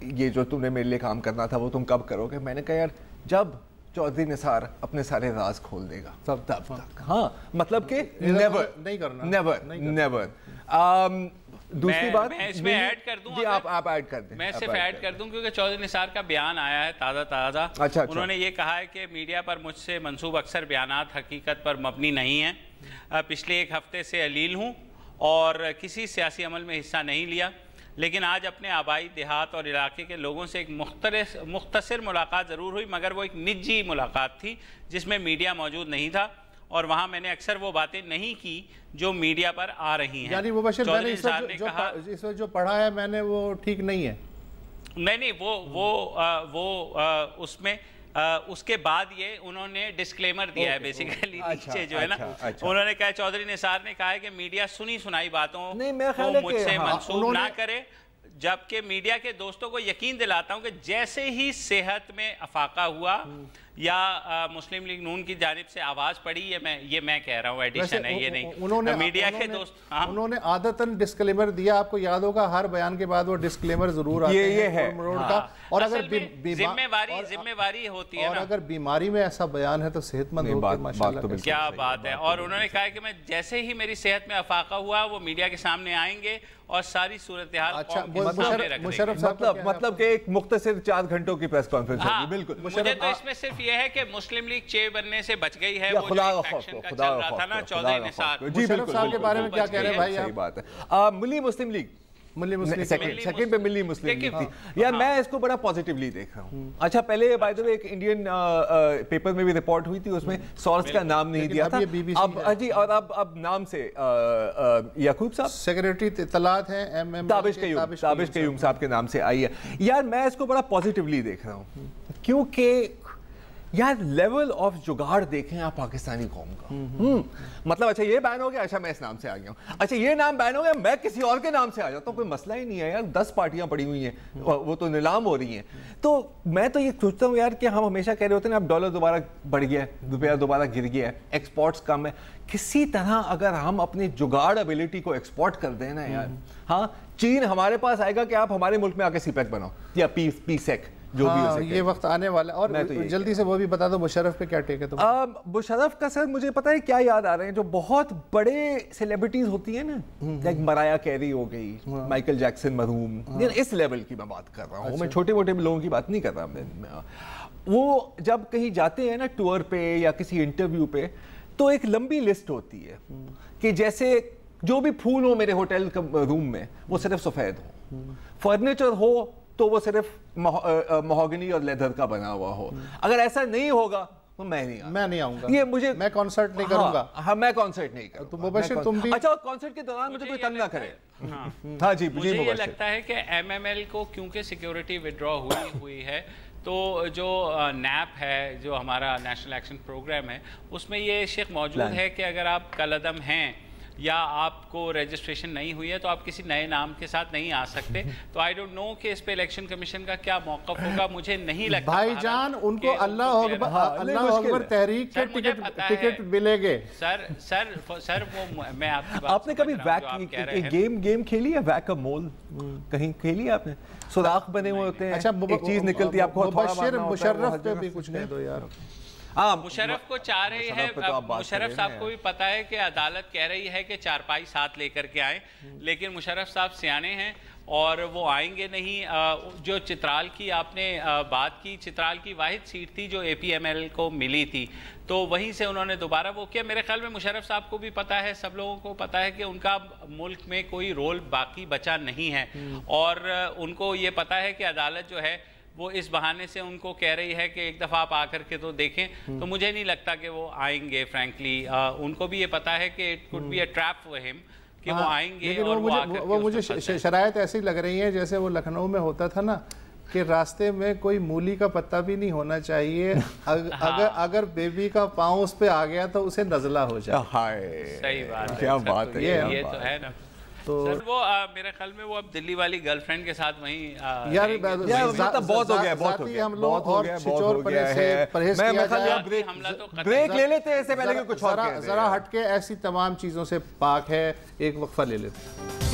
یہ جو تم نے میرے لیے کام کرنا تھا وہ تم کب کرو گے؟ میں نے کہا یار جب چودھری نثار اپنے سارے راز کھول دے گا۔ تب تب تک ہاں مطلب کہ نیور
نہیں کرنا
نیور نیور دوسری
میں-
بات
میں اس میں ایڈ کر دوں
جی آپ آپ ایڈ کر دیں
میں صرف ایڈ کر دوں کیونکہ چودھری نثار کا بیان آیا ہے تازہ تازہ۔
اچھا، اچھا۔
انہوں نے یہ کہا ہے کہ میڈیا پر مجھ سے منسوب اکثر بیانات حقیقت پر مبنی نہیں ہیں۔ پچھلے ایک ہفتے سے علیل ہوں اور کسی سیاسی عمل میں حصہ نہیں لیا۔ لیکن آج اپنے آبائی دیہات اور علاقے کے لوگوں سے ایک مختلف مختصر ملاقات ضرور ہوئی مگر وہ ایک نجی ملاقات تھی جس میں میڈیا موجود نہیں تھا۔ اور وہاں میں نے اکثر وہ باتیں نہیں کی جو میڈیا پر آ رہی ہیں۔
یعنی وہ بشر میں نے اس وقت جو پڑھا ہے میں نے وہ ٹھیک نہیں ہے۔
نہیں نہیں وہ اس میں اس کے بعد یہ انہوں نے ڈسکلیمر دیا ہے بیسیکلی
اچھا،
نیچے جو ہے نا۔
اچھا، اچھا۔
انہوں نے کہا چودھری نثار نے کہا ہے کہ میڈیا سنی سنائی باتوں کو مجھ سے
ہاں،
انہوں
نہ کرے جبکہ میڈیا کے دوستوں کو یقین دلاتا ہوں کہ جیسے ہی صحت میں افاقہ ہوا یا مسلم لیگ نون کی جانب سے آواز پڑی یہ میں یہ میں کہہ رہا ہوں ایڈیشن ہے یہ
انہوں نے
نہیں میڈیا کے دوست ہاں۔
انہوں نے عادتاً ڈسکلیمر دیا آپ کو یاد ہوگا ہر بیان کے بعد وہ ڈسکلیمر ضرور آتے ہیں
یہ ہے،
اور
ہاں۔
اور اگر
ذمہ واری ذمہ واری ہوتی ہے
اور اگر بیماری میں ایسا بیان ہے تو صحت مند ہو کے ماشاءاللہ
کیا بات ہے۔ اور انہوں نے کہا کہ میں جیسے ہی میری صحت میں افاقہ ہوا وہ میڈیا کے سامنے آئیں گے اور ساری صورتحال
اچھا،
مطلب
ہے؟
مطلب کہ ایک مختصر چار گھنٹوں کی پریس کانفرنس
ہاں
ہوگی بالکل۔
مجھے تو اس میں صرف یہ ہے کہ مسلم لیگ چے بننے سے بچ گئی ہے
یا
وہ جو
خدا کا خدا
چل رہا تھا
خوف
نا
خدا کرو جی
مشرف
بالکل
صاحب کے بارے میں کیا کہہ رہے ہیں بھائی
صحیح بات ہے۔ ملی مسلم لیگ۔
ملی مسلم
سیکنڈ پہ ملی مسلم لیگ۔ تھی۔ یار میں اس کو بڑا پازیٹیولی دیکھ رہا ہوں۔ اچھا پہلے بائی دا وے ایک انڈین پیپر میں بھی رپورٹ ہوئی تھی اس میں سورس کا نام نہیں دیا تھا۔ اب جی اور اب اب نام سے یعقوب صاحب۔
سیکریٹری اطلاعات ہیں ایم ایم
تابش قیوم تابش قیوم صاحب کے نام سے آئی ہے۔ یار میں اس کو بڑا پازیٹیولی دیکھ رہا ہوں۔ کیونکہ یار لیول آف جگاڑ دیکھیں آپ پاکستانی قوم کا۔ مطلب اچھا یہ بین ہو گیا اچھا میں اس نام سے آ گیا ہوں۔ اچھا یہ نام بین ہو گیا میں کسی اور کے نام سے آ جاتا ہوں کوئی مسئلہ ہی نہیں ہے یار دس پارٹیاں پڑی ہوئی ہیں وہ تو نیلام ہو رہی ہیں۔ تو میں تو یہ سوچتا ہوں یار کہ ہم ہمیشہ کہہ رہے ہوتے ہیں اب ڈالر دوبارہ بڑھ گیا ہے روپیہ دوبارہ گر گیا ہے ایکسپورٹس کم ہے۔ کسی طرح اگر ہم اپنے جگاڑ ابیلٹی کو ایکسپورٹ کر دیں نا یار۔ ہاں چین ہمارے پاس آئے گا کہ آپ ہمارے ملک میں آ کے سی پیک بناؤ یا پی پی سیک جو بھی ہو
ہاں یہ وقت آنے والا اور جلدی سے وہ بھی بتا دو مشرف پہ کیا ٹیک ہے
تم مشرف کا سر مجھے پتا ہے کیا یاد آ رہے ہیں۔ جو بہت بڑے سیلیبریٹیز ہوتی ہیں نا لائک مرایا کیری ہو گئی مائیکل جیکسن مرحوم۔ اس لیول کی میں بات کر رہا ہوں۔ میں چھوٹے موٹے لوگوں کی بات نہیں کر رہا وہ جب کہیں جاتے ہیں نا ٹور پہ یا کسی انٹرویو پہ تو ایک لمبی لسٹ ہوتی ہے کہ جیسے جو بھی پھول ہو میرے ہوٹل روم میں وہ صرف سفید ہو فرنیچر ہو تو وہ صرف مہوگنی اور لیدر کا بنا ہوا ہو۔ اگر ایسا نہیں ہوگا تو میں نہیں
میں نہیں آؤں گا۔
یہ مجھے
میں کانسرٹ نہیں کروں گا۔
ہاں میں کانسرٹ نہیں کروں
تو مبشر تم بھی
اچھا کانسرٹ کے دوران مجھے کوئی تنگ نہ کرے۔ ہاں۔ جی
مجھے یہ لگتا ہے کہ ایم ایم ایل کو کیونکہ سیکیورٹی وڈرا ہوئی ہوئی ہے تو جو نیپ ہے جو ہمارا نیشنل ایکشن پروگرام ہے اس میں یہ شیخ موجود ہے کہ اگر آپ کلدم ہیں یا آپ کو رجسٹریشن نہیں ہوئی ہے تو آپ کسی نئے نام کے ساتھ نہیں آ سکتے۔ تو آئی ڈونٹ نو کہ اس پہ الیکشن کمیشن کا کیا موقف ہوگا مجھے نہیں لگتا۔
بھائی جان ان کو اللہ اللہ اکبر تحریک کے ٹکٹ ملے گے۔
سر سر سر وہ میں آپ کی
بات آپ نے کبھی ویک گیم گیم کھیلی ہے؟ ویک مول کہیں کھیلی آپ نے؟ سوراخ بنے ہوئے ہوتے ہیں۔ اچھا ایک چیز نکلتی ہے آپ کو
مبشر مشرف پہ بھی کچھ کہہ دو یار۔
ہاں مشرف کو چاہ رہے ہیں مشرف صاحب کو بھی پتا ہے کہ عدالت کہہ رہی ہے کہ چارپائی ساتھ لے کر کے آئیں لیکن مشرف صاحب سیانے ہیں اور وہ آئیں گے نہیں۔ جو چترال کی آپ نے بات کی چترال کی واحد سیٹ تھی جو اے پی ایم ایل کو ملی تھی تو وہیں سے انہوں نے دوبارہ وہ کیا۔ میرے خیال میں مشرف صاحب کو بھی پتا ہے سب لوگوں کو پتا ہے کہ ان کا ملک میں کوئی رول باقی بچا نہیں ہے۔ اور ان کو یہ پتا ہے کہ عدالت جو ہے وہ اس بہانے سے ان کو کہہ رہی ہے کہ ایک دفعہ آپ آ کر کے تو دیکھیں۔ تو مجھے نہیں لگتا کہ وہ آئیں گے فرینکلی ان کو بھی یہ پتا ہے کہ it could be a trap for ہم کہ وہ آئیں گے اور
وہ مجھے شرائط ایسی لگ رہی ہیں جیسے وہ لکھنؤ میں ہوتا تھا نا کہ راستے میں کوئی مولی کا پتہ بھی نہیں ہونا چاہیے۔ اگر اگر بیبی کا پاؤں اس پہ آ گیا تو اسے نزلہ ہو جائے۔
صحیح بات
کیا بات ہے
یہ تو ہے۔ نا۔ سر وہ میرے خیال میں وہ اب دلی والی گرل فرینڈ کے ساتھ وہیں
یار بہت ہو گیا بہت ہو گیا
ہم لوگ اور چچور پنے سے پرہیز کیا جائے۔
بریک لے لیتے ہیں اس سے پہلے کہ کچھ اور
ذرا ہٹ کے ایسی تمام چیزوں سے پاک ہے ایک وقفہ لے لیتے ہیں۔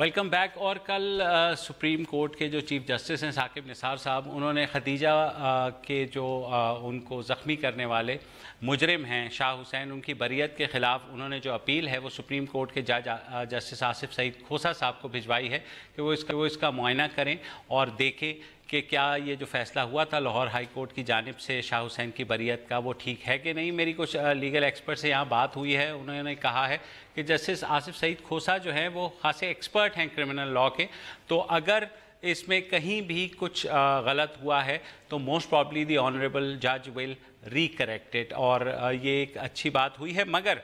ویلکم بیک اور کل سپریم کورٹ کے جو چیف جسٹس ہیں، ثاقب نثار صاحب، انہوں نے خدیجہ کے جو ان کو زخمی کرنے والے مجرم ہیں، شاہ حسین، ان کی بریت کے خلاف انہوں نے جو اپیل ہے، وہ سپریم کورٹ کے جج جسٹس آصف سعید کھوسا صاحب کو بھجوائی ہے کہ وہ اس کا، وہ اس کا معائنہ کریں اور دیکھیں کہ کیا یہ جو فیصلہ ہوا تھا لاہور ہائی کورٹ کی جانب سے شاہ حسین کی بریت کا وہ ٹھیک ہے کہ نہیں؟ میری کچھ لیگل ایکسپرٹ سے یہاں بات ہوئی ہے، انہوں نے کہا ہے کہ جسٹس آصف سعید کھوسا جو ہیں وہ خاصے ایکسپرٹ ہیں کرمنل لاء کے۔ تو اگر اس میں کہیں بھی کچھ غلط ہوا ہے تو موسٹ پرابلی دی آنریبل جج ول ری کریکٹڈ اور یہ ایک اچھی بات ہوئی ہے۔ مگر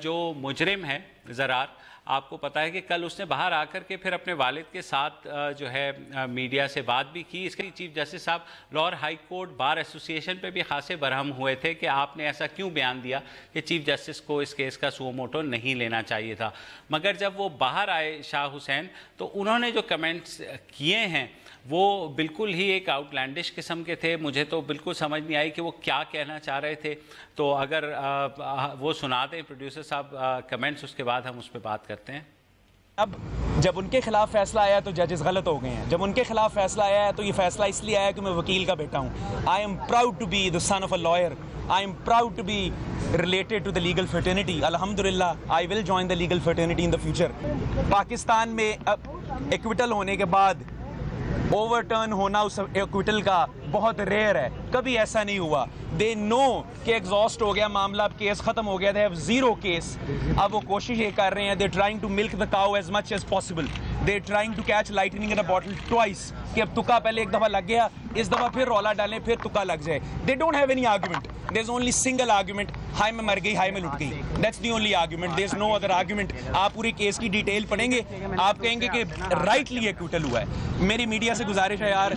جو مجرم ہے زرار آپ کو پتا ہے کہ کل اس نے باہر آ کر کے پھر اپنے والد کے ساتھ جو ہے میڈیا سے بات بھی کی۔ اس کے چیف جسٹس صاحب Lahore high court bar association پہ بھی خاصے برہم ہوئے تھے کہ آپ نے ایسا کیوں بیان دیا کہ چیف جسٹس کو اس کیس کا سو موٹو نہیں لینا چاہیے تھا۔ مگر جب وہ باہر آئے شاہ حسین تو انہوں نے جو کمنٹس کیے ہیں وہ بالکل ہی ایک آؤٹ لینڈش قسم کے تھے۔ مجھے تو بالکل سمجھ نہیں آئی کہ وہ کیا کہنا چاہ رہے تھے۔ تو اگر وہ سنا دیں پروڈیوسر صاحب کمنٹس اس کے بعد ہم اس پہ بات کرتے ہیں۔
اب جب ان کے خلاف فیصلہ آیا تو ججز غلط ہو گئے ہیں۔ جب ان کے خلاف فیصلہ آیا ہے تو یہ فیصلہ اس لیے آیا کہ میں وکیل کا بیٹا ہوں۔ I am proud to be the son of a lawyer I am proud to be related to the legal fraternity الحمد للہ I will join the legal fraternity in the future Pakistan میں ایکویٹل ہونے کے بعد اوور ٹرن ہونا اس ایکویٹل کا بہت ریئر ہے۔ کبھی ایسا نہیں ہوا۔ دے نو کہ ایگزاسٹ ہو گیا، معاملہ اب کیس ختم ہو گیا۔ دے ہیو زیرو کیس اب وہ کوشش یہ کر رہے ہیں they trying to milk the cow as much as possible they trying to catch lightning in bottle twice کہ اب تکا پہلے ایک دفعہ لگ گیا اس دفعہ پھر رولا ڈالیں پھر تکا لگ جائے they don't have any argument there is only single argument high میں مر گئی ہائی میں لٹ گئی that's the only argument there is no other argument آپ پوری کیس کی ڈیٹیل پڑھیں گے آپ کہیں گے کہ رائٹلی ایکوٹل ہوا ہے میری میڈیا سے گزارش ہے یار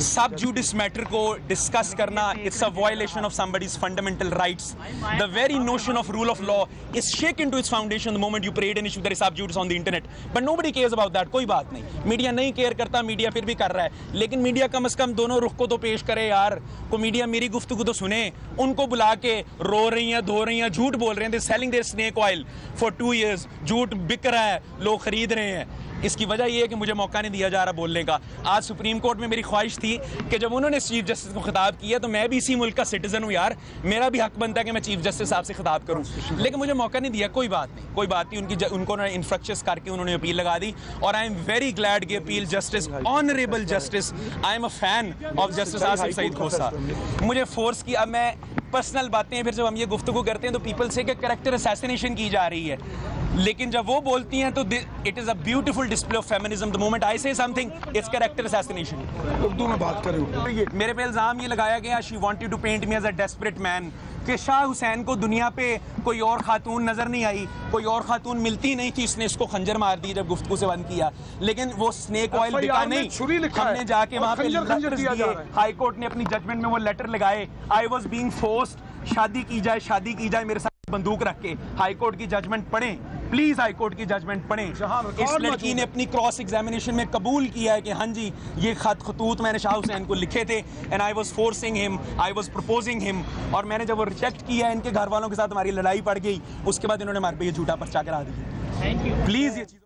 سب جوڈس میٹر کو ڈسکس کرنا it's a violation of somebody's fundamental rights the very notion of rule of law is shaken to its foundation moment you parade an issue there sub judice on the internet but nobody cares about that God کوئی بات نہیں۔ میڈیا نہیں کیئر کرتا میڈیا پھر بھی کر رہا ہے۔ لیکن میڈیا کم از کم دونوں رخ کو تو پیش کرے یار۔ کو میڈیا میری گفتگو تو سنے ان کو بلا کے رو رہی ہیں، دھو رہی ہیں، جھوٹ بول رہے ہیں۔ They selling their snake oil for two years جھوٹ بک رہا ہے، لوگ خرید رہے ہیں۔ اس کی وجہ یہ ہے کہ مجھے موقع نہیں دیا جا رہا بولنے کا۔ آج سپریم کورٹ میں میری خواہش تھی کہ جب انہوں نے چیف جسٹس کو خطاب کیا تو میں بھی اسی ملک کا سٹیزن ہوں یار۔ میرا بھی حق بنتا ہے کہ میں چیف جسٹس صاحب سے خطاب کروں۔ لیکن مجھے موقع نہیں دیا کوئی بات نہیں۔ کوئی بات نہیں ان کی ان کو انفرکچس کر کے انہوں نے اپیل لگا دی۔ اور آئی ایم ویری گلیڈ کہ appeal justice honourable justice I am a fan of justice Asif Saeed Khosa. مجھے فورس کی اب میں پرسنل باتیں ہیں پھر جب ہم یہ گفتگو کرتے ہیں تو پیپل سے کہ کریکٹر اسیسنیشن کی جا رہی ہے۔ لیکن جب وہ بولتی ہیں تو it is a beautiful display of feminism the moment I say something it's character assassination
Urdu میں بات کریں۔
میرے پہ الزام یہ لگایا گیا she wanted to paint me as a desperate man کہ شاہ حسین کو دنیا پہ کوئی اور خاتون نظر نہیں آئی کوئی اور خاتون ملتی نہیں تھی اس نے اس کو خنجر مار دی جب گفتگو سے بند کیا۔ لیکن وہ سنیک آئل بکا نہیں۔ ہم نے جا کے وہاں پہ لیٹرز دیے۔ ہائی کورٹ نے اپنی ججمنٹ میں وہ لیٹر لگائے۔ آئی واز بینگ فورسڈ شادی کی جائے شادی کی جائے میرے ساتھ بندوق رکھ کے۔ ہائی کورٹ کی ججمنٹ پڑھیں۔ پلیز ہائی کورٹ کی ججمنٹ پڑھیں۔ اس لڑکی نے اپنی کراس ایگزامینیشن میں قبول کیا ہے کہ ہاں جی یہ خط خطوط میں نے شاہ حسین کو لکھے تھے اینڈ آئی واز فورسنگ ہم آئی واز پرپوزنگ ہم اور میں نے جب وہ ریجیکٹ کیا ان کے گھر والوں کے ساتھ ہماری لڑائی پڑ گئی۔ اس کے بعد انہوں نے ہمارے پہ یہ جھوٹا پرچا کرا دیا۔ پلیز یہ چیز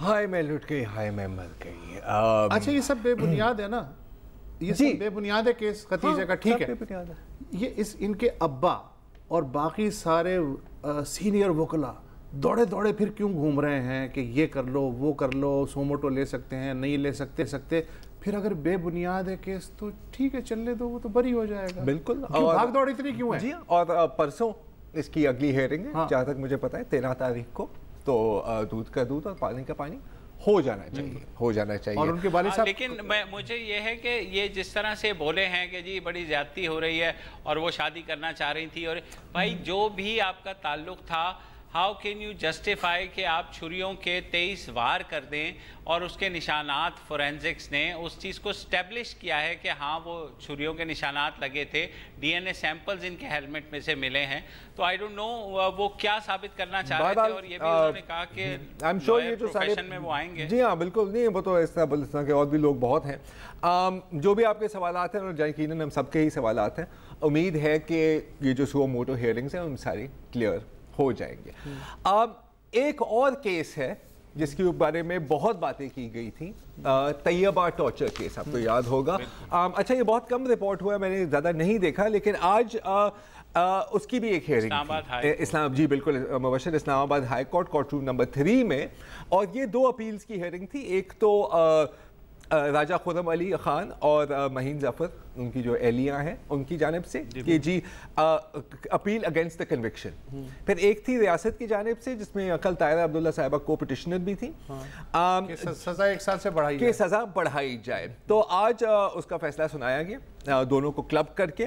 ہائے میں لٹ گئی ہائے میں مر گئی۔
اچھا یہ سب بے بنیاد ہے نا؟ یہ
جی۔
سب بے بنیاد ہے کیس ختیجہ کا ٹھیک ہے۔ یہ اس ان کے ابا اور باقی سارے سینئر وکلا دوڑے دوڑے پھر کیوں گھوم رہے ہیں کہ یہ کر لو وہ کر لو سوموٹو لے سکتے ہیں نہیں لے سکتے سکتے۔ پھر اگر بے بنیاد ہے کیس تو ٹھیک ہے چلنے دو وہ تو بری ہو جائے گا۔
بالکل۔
بھاگ دوڑ اتنی کیوں ہے؟
جی اور پرسوں اس کی اگلی ہیئرنگ ہے
ہاں۔
جہاں تک مجھے پتا ہے تیرہ تاریخ کو۔ تو دودھ کا دودھ اور پانی کا پانی۔ ہو جانا چاہیے ہو جانا چاہیے۔
اور ان کے والد صاحب؟
لیکن میں مجھے یہ ہے کہ یہ جس طرح سے بولے ہیں کہ جی بڑی زیادتی ہو رہی ہے اور وہ شادی کرنا چاہ رہی تھی اور بھائی جو بھی آپ کا تعلق تھا ہاؤ کین یو جسٹیفائی کہ آپ چھریوں کے تیئیس وار کر دیں اور اس کے نشانات فورینزکس نے اس چیز کو اسٹیبلش کیا ہے کہ ہاں وہ چھریوں کے نشانات لگے تھے ڈی این اے سیمپلز ان کے ہیلمٹ میں سے ملے ہیں۔ تو آئی ڈونٹ نو وہ کیا ثابت کرنا چاہ رہے تھے اور یہ بھی انہوں نے کہا کہ
سارے
میں وہ آئیں گے۔
جی ہاں بالکل۔ نہیں وہ تو اس طرح بلستان کے اور بھی لوگ بہت ہیں۔ جو بھی آپ کے سوالات ہیں اور یقیناً ہم سب کے ہی سوالات ہیں امید ہے کہ یہ جو سو موٹو ہیئرنگز ہیں ان ساری کلیئر ہو جائیں گے۔ اب ایک اور کیس ہے جس کے بارے میں بہت باتیں کی گئی تھیں۔ طیبہ ٹارچر کیس آپ کو یاد ہوگا۔ اچھا یہ بہت کم رپورٹ ہوا ہے میں نے زیادہ نہیں دیکھا لیکن آج اس کی بھی ایک ہیئرنگ اسلام جی بالکل Mubashir Islamabad high court court room number three میں۔ اور یہ دو اپیلز کی ہیئرنگ تھی۔ ایک تو راجہ خرم علی خان اور مہین ظفر ان کی جو اہلیاں ہیں ان کی جانب سے کہ جی۔ Appeal against the conviction. پھر ایک تھی ریاست کی جانب سے جس میں کل طائرہ عبداللہ صاحبہ کو پٹیشنر بھی تھی
سزا ایک سال سے بڑھائی
کہ سزا بڑھائی جائے۔ تو آج اس کا فیصلہ سنایا گیا۔ دونوں کو کلب کر کے۔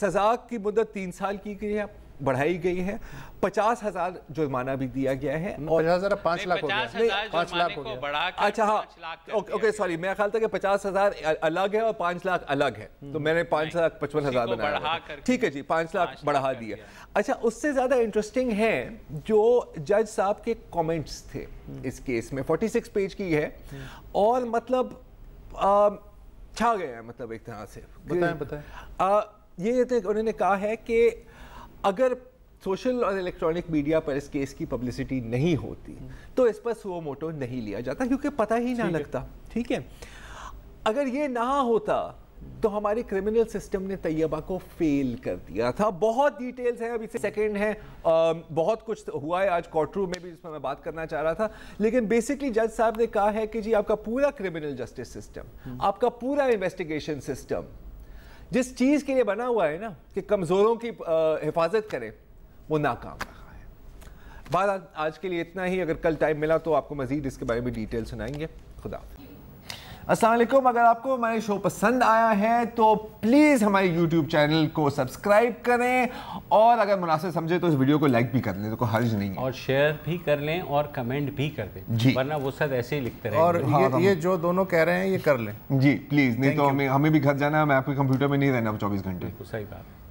سزا کی مدت تین سال کی گئی ہے۔ بڑھائی گئی ہے۔ پچاس ہزار جرمانہ بھی دیا گیا ہے
پچاس ہزار پانچ لاکھ ہو گیا۔
پانچ لاکھ ہو گیا۔
اچھا ہاں اوکے سوری میں خیال تھا کہ پچاس ہزار الگ ہے اور پانچ لاکھ الگ ہے۔ تو میں نے پانچ لاکھ پچپن ہزار بنایا۔ ٹھیک ہے جی پانچ لاکھ بڑھا دیا۔ اچھا اس سے زیادہ انٹرسٹنگ ہے جو جج صاحب کے کومنٹس تھے اس کیس میں۔ فورٹی سکس پیج کی ہے۔ اور مطلب چھا گئے ہیں مطلب ایک طرح سے۔
بتائیں بتائیں۔
یہ انہوں نے کہا ہے کہ اگر سوشل اور الیکٹرانک میڈیا پر اس کیس کی پبلسٹی نہیں ہوتی تو اس پر سو موٹو نہیں لیا جاتا کیونکہ پتہ ہی نہ لگتا ٹھیک ہے؟ اگر یہ نہ ہوتا تو ہماری کرمنل سسٹم نے طیبہ کو فیل کر دیا تھا۔ بہت ڈیٹیلز ہیں ابھی سے سیکنڈ ہیں۔ بہت کچھ ہوا ہے۔ آج کوارٹ روم میں بھی جس میں میں بات کرنا چاہ رہا تھا۔ لیکن بیسکلی جج صاحب نے کہا ہے کہ جی آپ کا پورا کرمنل جسٹس سسٹم آپ کا پورا انویسٹیگیشن سسٹم جس چیز کے لیے بنا ہوا ہے نا، کہ کمزوروں کی حفاظت کرے، وہ ناکام رہا ہے۔ بات آج کے لیے اتنا ہی۔ اگر کل ٹائم ملا تو آپ کو مزید اس کے بارے میں ڈیٹیل سنائیں گے۔ خدا حافظ۔ السلام علیکم اگر آپ کو ہمارے شو پسند آیا ہے تو پلیز ہمارے یوٹیوب چینل کو سبسکرائب کریں اور اگر مناسب سمجھے تو اس ویڈیو کو لائک بھی کر لیں تو کوئی حرج نہیں ہے۔
اور شیئر بھی کر لیں اور کمنٹ بھی کر دیں
جی۔
ورنہ وہ سب ایسے ہی لکھتے رہیں۔
اور
گے
یہ یہ جو دونوں کہہ رہے ہیں یہ کر لیں۔
جی پلیز نہیں تو ہمیں ہمیں بھی گھر جانا ہے میں آپ کے کمپیوٹر میں نہیں رہنا چوبیس گھنٹے۔
صحیح بات۔ ہے